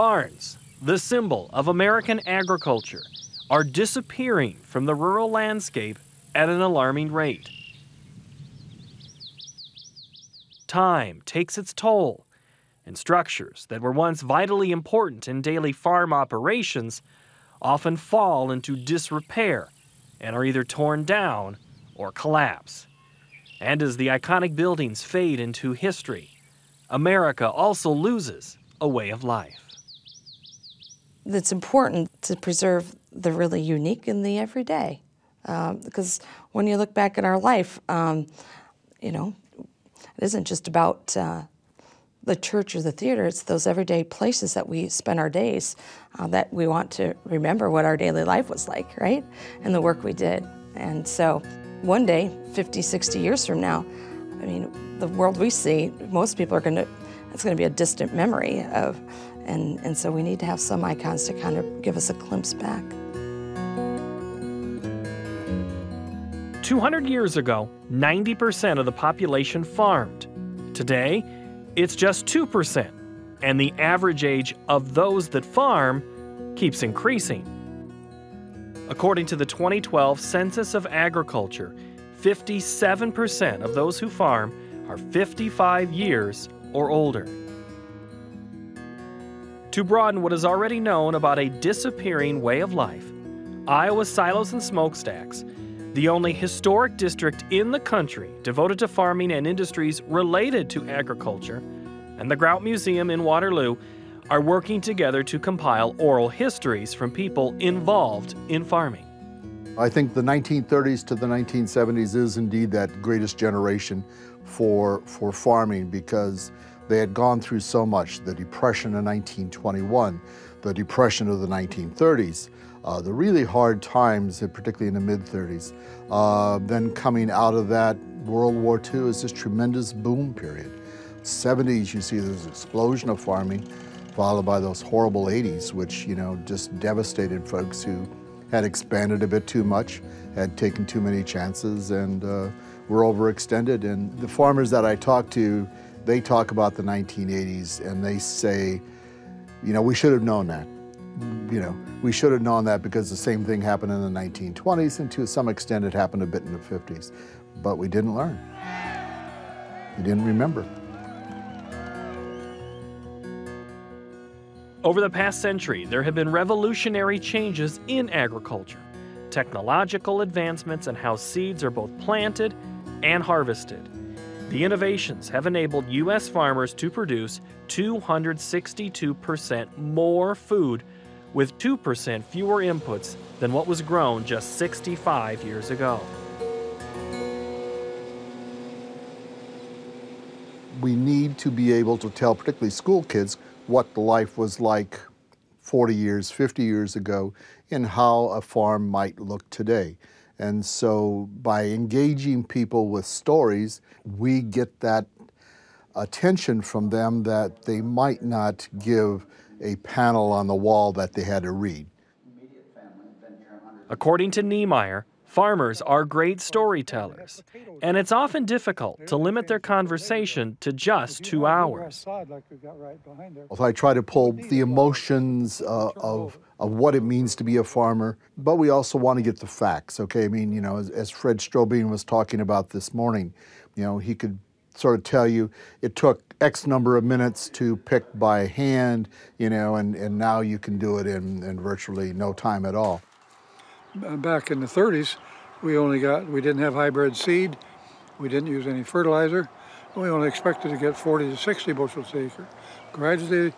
Barns, the symbol of American agriculture, are disappearing from the rural landscape at an alarming rate. Time takes its toll, and structures that were once vitally important in daily farm operations often fall into disrepair and are either torn down or collapse. And as the iconic buildings fade into history, America also loses a way of life. It's important to preserve the really unique and the everyday. Um, because when you look back at our life, um, you know, it isn't just about uh, the church or the theater, it's those everyday places that we spend our days uh, that we want to remember what our daily life was like, right? And the work we did. And so one day, 50, 60 years from now, I mean, the world we see, most people are going to, it's going to be a distant memory of, and, and so we need to have some icons to kind of give us a glimpse back. 200 years ago, 90% of the population farmed. Today, it's just 2%, and the average age of those that farm keeps increasing. According to the 2012 Census of Agriculture, 57% of those who farm are 55 years or older. To broaden what is already known about a disappearing way of life, Iowa Silos and Smokestacks the only historic district in the country devoted to farming and industries related to agriculture, and the Grout Museum in Waterloo are working together to compile oral histories from people involved in farming. I think the 1930s to the 1970s is indeed that greatest generation for, for farming because they had gone through so much the Depression of 1921, the Depression of the 1930s, uh, the really hard times, uh, particularly in the mid 30s. Uh, then coming out of that, World War II is this tremendous boom period. 70s, you see this explosion of farming, followed by those horrible 80s, which, you know, just devastated folks who had expanded a bit too much, had taken too many chances, and uh, were overextended. And the farmers that I talked to, they talk about the 1980s and they say, you know, we should have known that you know, we should have known that because the same thing happened in the 1920s and to some extent it happened a bit in the 50s. But we didn't learn. We didn't remember. Over the past century, there have been revolutionary changes in agriculture, technological advancements in how seeds are both planted and harvested. The innovations have enabled U.S. farmers to produce 262% more food with 2% fewer inputs than what was grown just 65 years ago. We need to be able to tell, particularly school kids, what life was like 40 years, 50 years ago, and how a farm might look today. And so by engaging people with stories, we get that attention from them that they might not give a panel on the wall that they had to read. According to Neymeyer, farmers are great storytellers, and it's often difficult to limit their conversation to just two hours. I try to pull the emotions uh, of, of what it means to be a farmer, but we also want to get the facts, okay? I mean, you know, as, as Fred Strohbehn was talking about this morning, you know, he could sort of tell you it took X number of minutes to pick by hand, you know, and, and now you can do it in, in virtually no time at all. Back in the 30s, we only got, we didn't have hybrid seed, we didn't use any fertilizer, we only expected to get 40 to 60 bushels an acre. Gradually,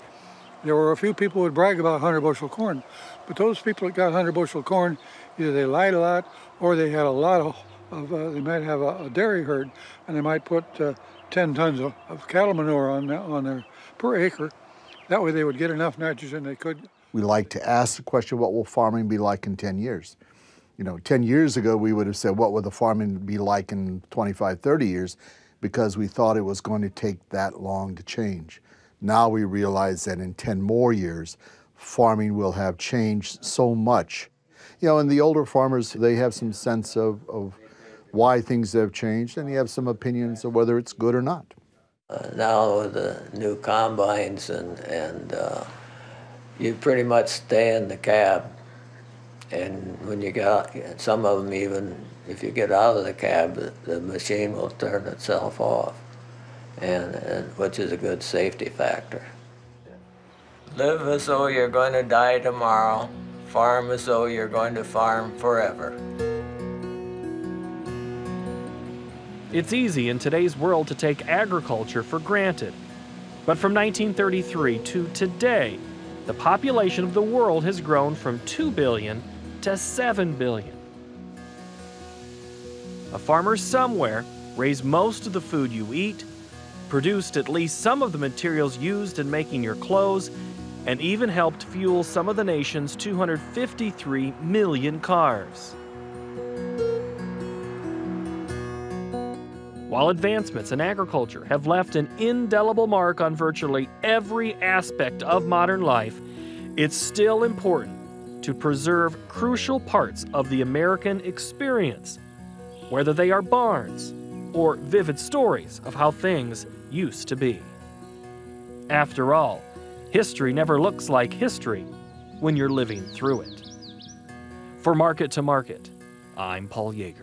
there were a few people who would brag about 100 bushel corn, but those people that got 100 bushel corn, either they lied a lot or they had a lot of, of uh, they might have a, a, dairy herd and they might put uh, 10 tons of, of cattle manure on, on their per acre. That way they would get enough nitrogen they could. We like to ask the question, what will farming be like in 10 years? You know, 10 years ago, we would have said, what will the farming be like in 25, 30 years? Because we thought it was going to take that long to change. Now we realize that in 10 more years, farming will have changed so much. You know, and the older farmers, they have some sense of, of why things have changed, and you have some opinions of whether it's good or not. Uh, now the new combines and, and uh, you pretty much stay in the cab. And when you get, some of them even, if you get out of the cab, the, the machine will turn itself off, and, and which is a good safety factor. Live as though you're going to die tomorrow. Farm as though you're going to farm forever. It's easy in today's world to take agriculture for granted. But from 1933 to today, the population of the world has grown from 2 billion to 7 billion. A farmer somewhere raised most of the food you eat, produced at least some of the materials used in making your clothes, and even helped fuel some of the nation's 253 million cars. While advancements in agriculture have left an indelible mark on virtually every aspect of modern life, it's still important to preserve crucial parts of the American experience, whether they are barns or vivid stories of how things used to be. After all, history never looks like history when you're living through it. For Market to Market, I'm Paul Yeager.